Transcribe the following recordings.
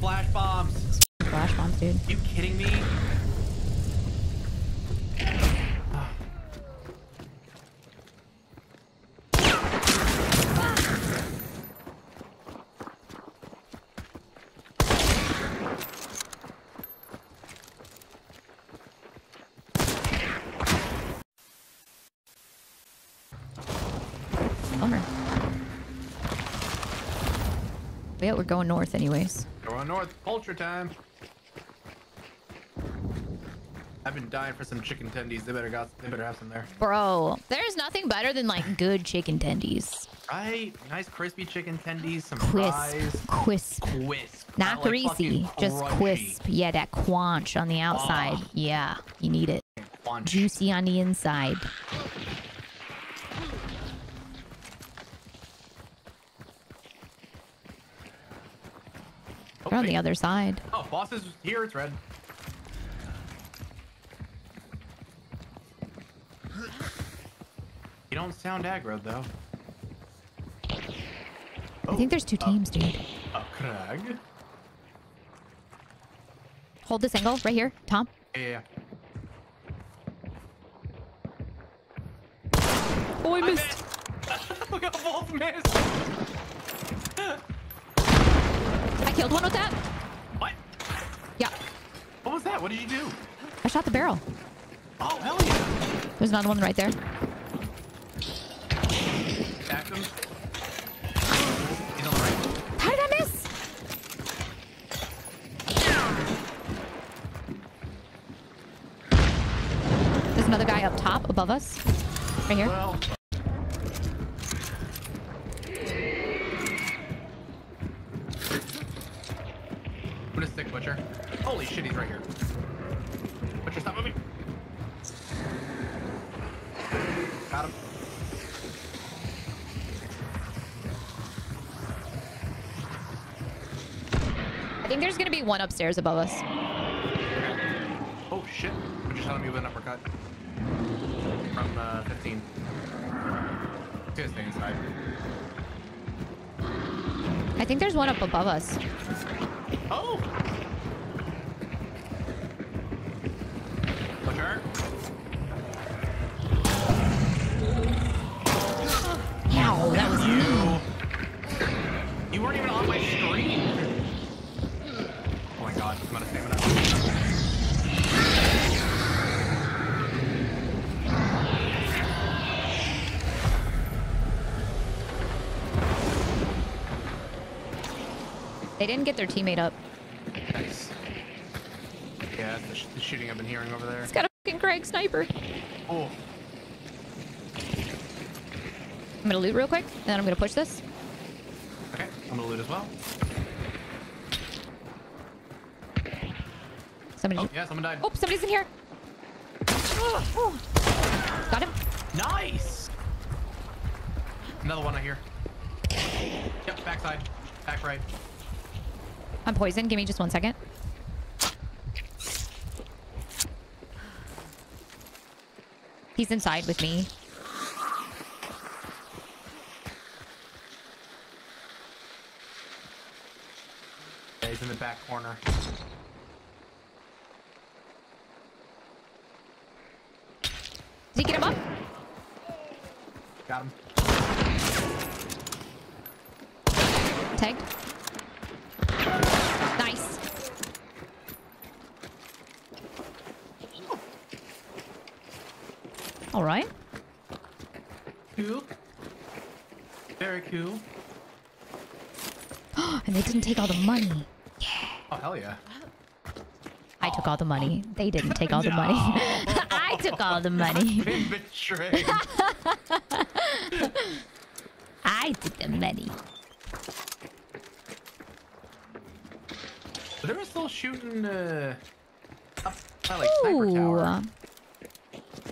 flash bombs. Flash bombs, dude. Are you kidding me? Bummer. Yeah, we're going north anyways. Going north. Culture time. I've been dying for some chicken tendies. They better got. They better have some there. Bro, there's nothing better than like good chicken tendies. Right? Nice crispy chicken tendies. Some Crisp. fries. Crisp. Crisp. Not like greasy, fucking just crunchy. crisp. Yeah, that quanch on the outside. Ah. Yeah, you need it. Crunch. Juicy on the inside. They're on the other side. Oh, boss is here. It's red. You don't sound aggro though. I think there's two oh, teams, dude. A Krag. Hold this angle right here, Tom. Yeah, yeah, yeah. Oh, I I missed. missed. Look how both missed. Killed one with that. What? Yeah, What was that? What did you do? I shot the barrel. Oh hell yeah! There's another one right there. Back him. He's on the right. How did I miss? There's another guy up top above us. Right here. Well. One upstairs above us. Oh shit. Butcher shot me with an uppercut. From uh, 15. He's gonna stay inside. I think there's one up above us. Oh! Butcher. Ow, that was You. You weren't even on my screen. They didn't get their teammate up. Nice. Yeah, the, sh- the shooting I've been hearing over there. It's got a fucking Krag sniper. Oh, I'm gonna loot real quick, and then I'm gonna push this. okay. I'm gonna loot as well. Somebody. Oh, yeah, someone died. Oh, somebody's in here. Oh. Got him. Nice! Another one I hear. Yep, backside. Back right. I'm poisoned. Give me just one second. He's inside with me. Yeah, he's in the back corner. Did he get him up? Got him. Tagged. Nice. All right. Cool. Very cool. and they didn't take all the money. Yeah. Oh, hell yeah. I took all the money. They didn't take all the money. I took all the money. Been betrayed. I took the money. They were still shooting uh, up by like sniper Ooh. tower.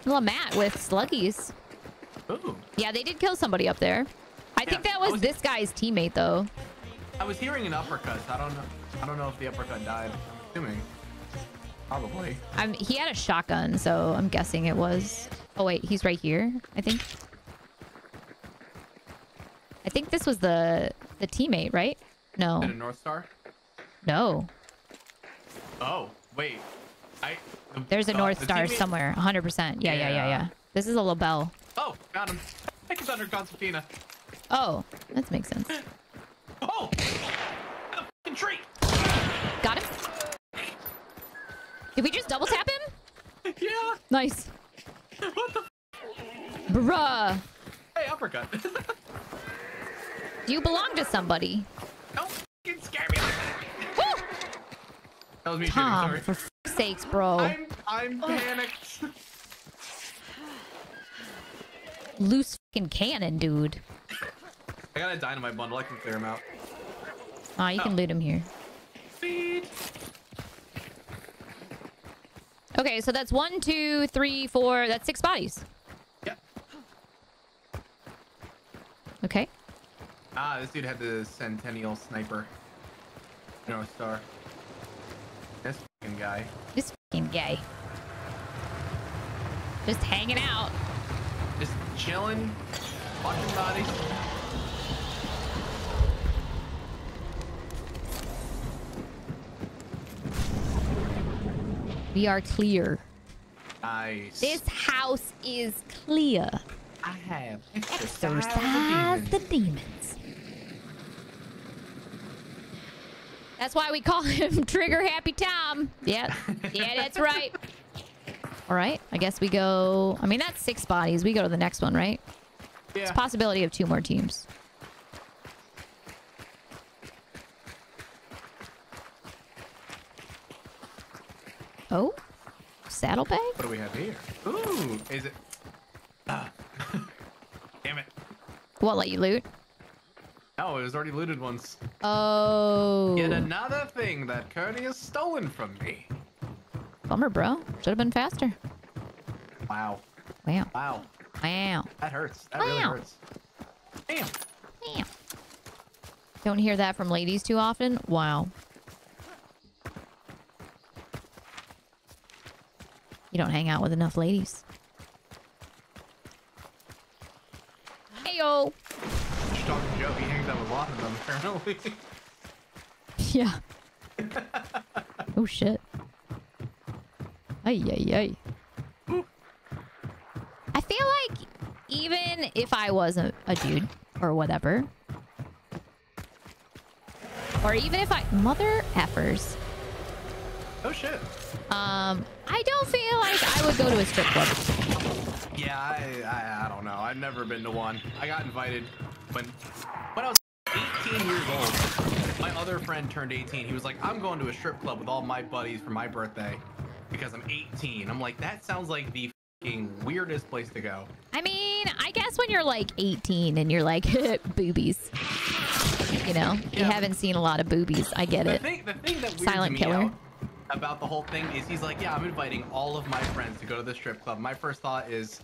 Matt with sluggies. Ooh. Yeah, they did kill somebody up there. I think Yeah, that I was was- this guy's teammate though. I was hearing an uppercut. I don't know. I don't know if the uppercut died. I'm assuming. Probably. I'm, he had a shotgun, so I'm guessing it was. Oh wait, he's right here. I think. I think this was the the teammate, right? No, a North Star? No. Oh, wait. I. the- There's a North Star somewhere. 100%. Yeah, yeah, yeah, Yeah. yeah. This is a Lebel. Oh, found him. I can under Constantina. Oh, that makes sense. Oh! Fucking tree! Got him? Did we just double tap him? Yeah! Nice. What the? Bruh. Hey, uppercut. Do you belong to somebody. Don't scare me like that. Woo! That was me shooting, sorry. For f- sakes, bro. I'm, I'm panicked. Loose fucking cannon, dude. I got a dynamite bundle. I can clear him out. Aw, you can Oh. loot him here. Speed. Okay, so that's one, two, three, four. That's six bodies. Yep. Okay. Ah, this dude had the Centennial Sniper. North Star. Fucking guy. This fucking gay. Just hanging out. Just chilling, watching bodies. We are clear. Nice. This house is clear. I have Exorcise the demons. That's why we call him Trigger Happy Tom. Yeah, yeah, that's right. All right, I guess we go. I mean, that's six bodies. We go to the next one, right? Yeah. Possibility of two more teams. Oh, saddlebag. What do we have here? Ooh, is it? Ah. Damn it. What? Let you loot? No, it was already looted once. Oh, Yet another thing that Kerrty has stolen from me. bummer, bro. Should have been faster. Wow. Wow, Wow. wow, That hurts. That really hurts. Damn. damn. Don't hear that from ladies too often. Wow. You don't hang out with enough ladies. Heyo. Just lot of them, apparently. Yeah. oh shit. Ay ay ay. I feel like even if I was a, a dude or whatever, or even if I mother effers, oh shit. um, I don't feel like I would go to a strip club. Yeah, I, I I don't know. I've never been to one. I got invited when when I was 18 years old. My other friend turned 18. He was like, "I'm going to a strip club with all my buddies for my birthday because I'm 18." I'm like, "That sounds like the weirdest place to go." I mean, I guess when you're like 18 and you're like boobies, you know, you haven't seen a lot of boobies. I get The it. thing, the thing that Silent killer. about the whole thing is he's like, yeah, I'm inviting all of my friends to go to the strip club. My first thought is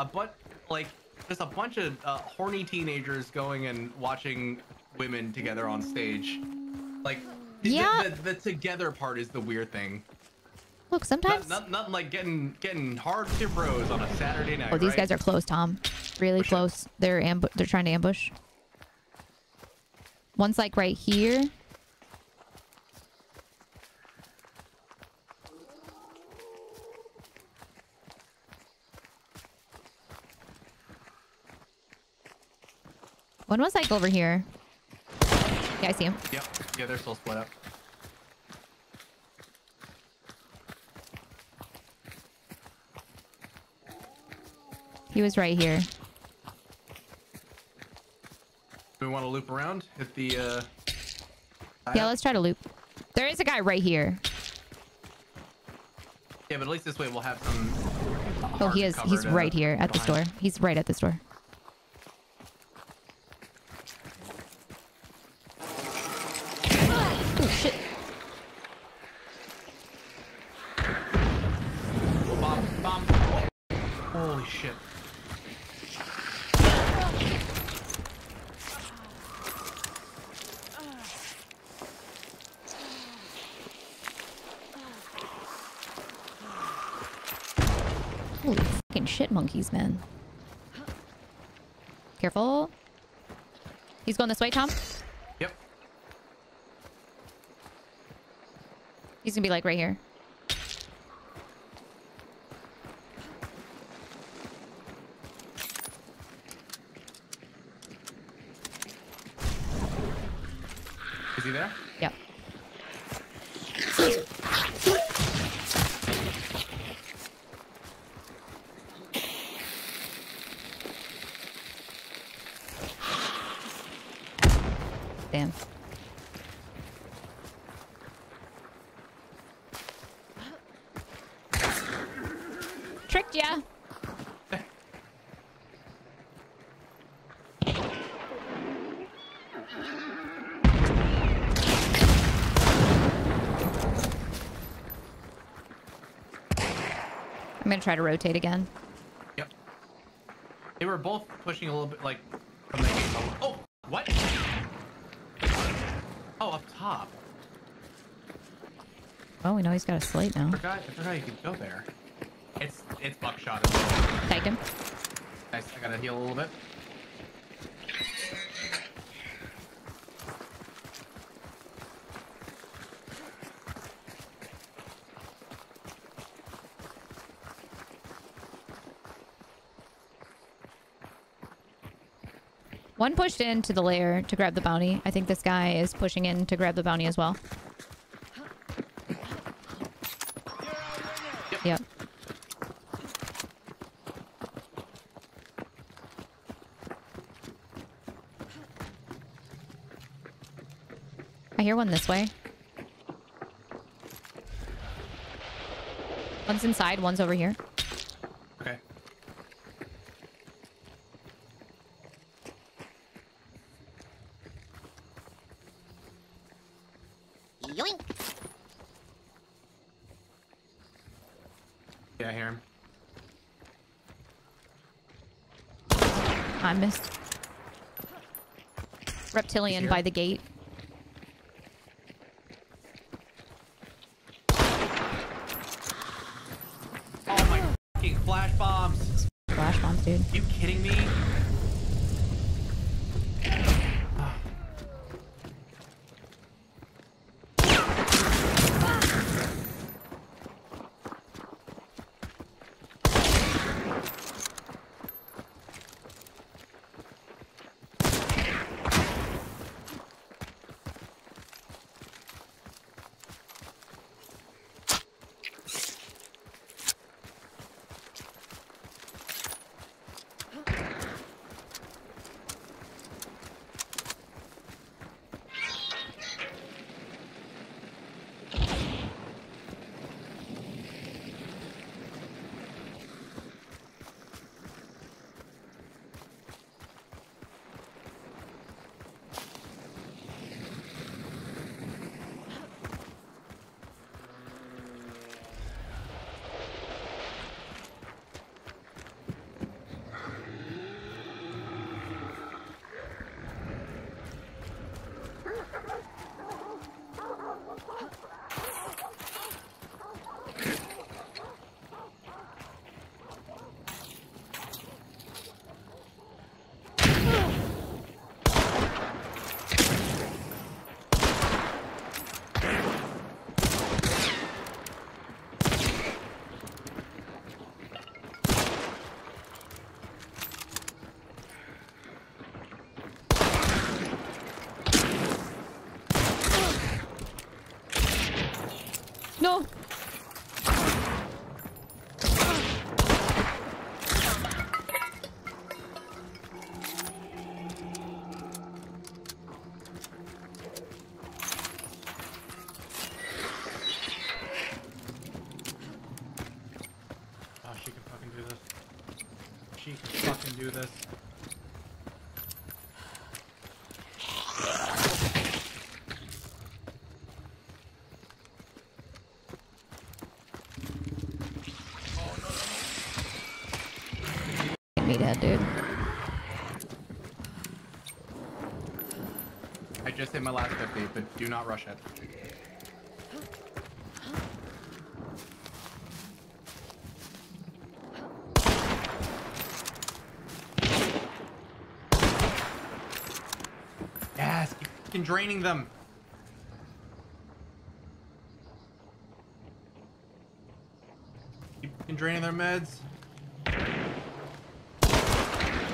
a but like just a bunch of uh, horny teenagers going and watching women together on stage. Like, the- Yeah. the, the, together part is the weird thing. Look, sometimes. Not, not, nothing like getting getting hard your bros on a Saturday night. Oh, these right? guys are close, Tom. Really close. They're ambu- They're trying to ambush. One's like right here. One was like over here. Yeah, I see him. Yep. Yeah, they're still split up. He was right here. Do we want to loop around? Hit the. uh Yeah, let's try to loop. There is a guy right here. Yeah, but at least this way we'll have some. Oh, he is. He's right here at the store. He's right at the store. Holy fucking shit monkeys, man. Careful. He's going this way, Tom? Yep. He's gonna be like right here. Tricked ya. I'm gonna try to rotate again. Yep. They were both pushing a little bit like from the gate. Oh, what? Oh, up top. Oh, we know he's got a slate now. I forgot. I forgot you could go there. It's it's buckshot. well. Take him. Nice. I gotta heal a little bit. One pushed into the lair to grab the bounty. I think this guy is pushing in to grab the bounty as well. Yep. I hear one this way. One's inside, one's over here. Okay. Yoink. Yeah, I hear him. I missed. Reptilian by the gate. Get me dead, dude. I just hit my last 50, but do not rush it. Yes, keep draining them. And draining their meds.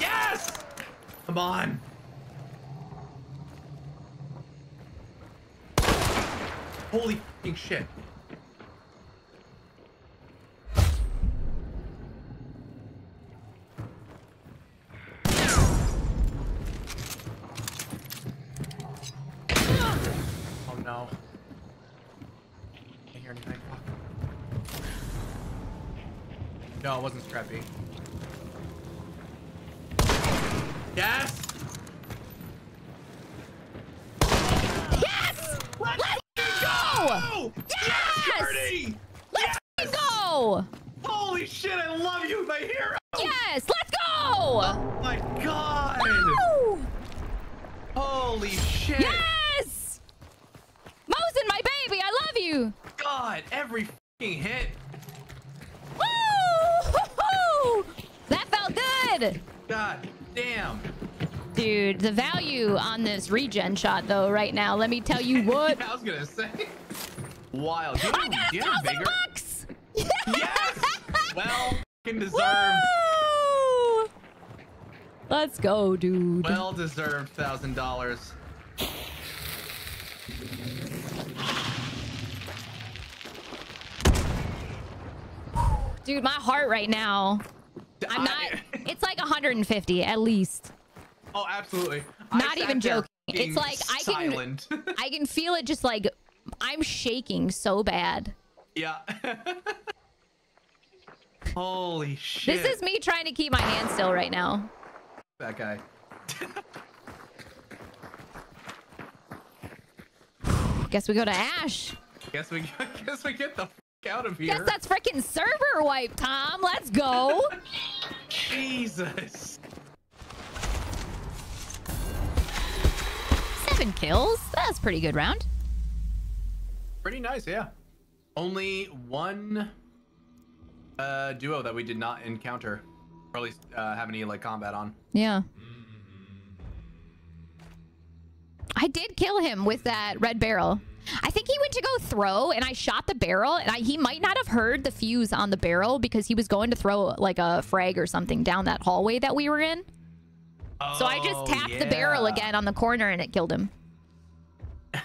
Yes! Come on. Holy fucking shit. Oh no. Can't hear anything. No, it wasn't Scrappy. Yes! Yes! God, every hit. Woo! That felt good! God damn. Dude, the value on this regen shot, though, right now, let me tell you what. I was gonna say. Wild. You, I got a thousand bigger? bucks! Yes! Well deserved. Woo! Let's go, dude. Well deserved thousand dollars. Dude, my heart right now. I'm not. It's like 150 at least. Oh, absolutely. Not even joking. It's like I can- silent. I can feel it just like I'm shaking so bad. yeah. Holy shit. This is me trying to keep my hand still right now. that guy. Guess we go to Ash. Guess we guess we get the out of Guess here. that's freaking server wipe, Tom. Let's go. Jesus. Seven kills. That's pretty good round. Pretty nice, yeah. Only one uh, duo that we did not encounter, or at least uh, have any like combat on. Yeah. I did kill him with that red barrel. I think he went to go throw and I shot the barrel and I, he might not have heard the fuse on the barrel because he was going to throw like a frag or something down that hallway that we were in. So I just Oh, tapped the barrel again on the corner and it killed him.